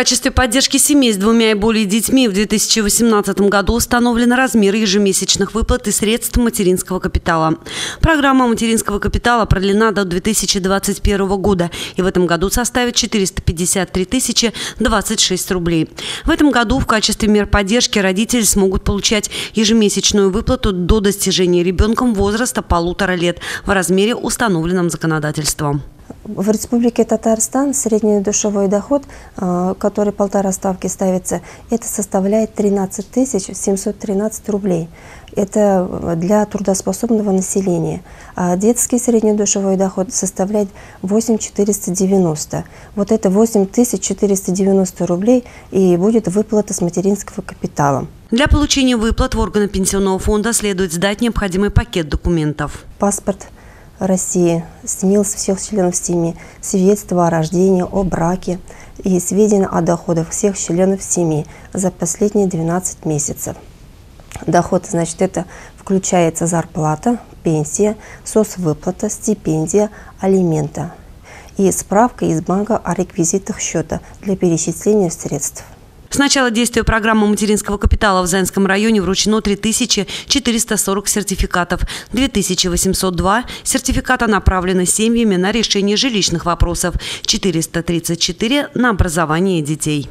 качестве поддержки семей с двумя и более детьми в 2018 году установлен размер ежемесячных выплат и средств материнского капитала. Программа материнского капитала продлена до 2021 года и в этом году составит 453 тысячи 26 рублей. В этом году в качестве мер поддержки родители смогут получать ежемесячную выплату до достижения ребенком возраста полутора лет в размере, установленном законодательством. В Республике Татарстан средний душевой доход, э, который полтора ставки ставится, это составляет 13 713 рублей. Это для трудоспособного населения. А детский средний душевой доход составляет 8 490. Вот это 8 490 рублей и будет выплата с материнского капитала. Для получения выплат в органы пенсионного фонда следует сдать необходимый пакет документов. Паспорт – России, СНИЛС всех членов семьи, свидетельство о рождении, о браке и сведения о доходах всех членов семьи за последние 12 месяцев. Доход, значит, это включается зарплата, пенсия, соцвыплата, стипендия, алимента и справка из банка о реквизитах счета для перечисления средств. С начала действия программы материнского капитала в Зайнском районе вручено 3440 сертификатов. 2802 сертификата направлены семьями на решение жилищных вопросов, 434 на образование детей.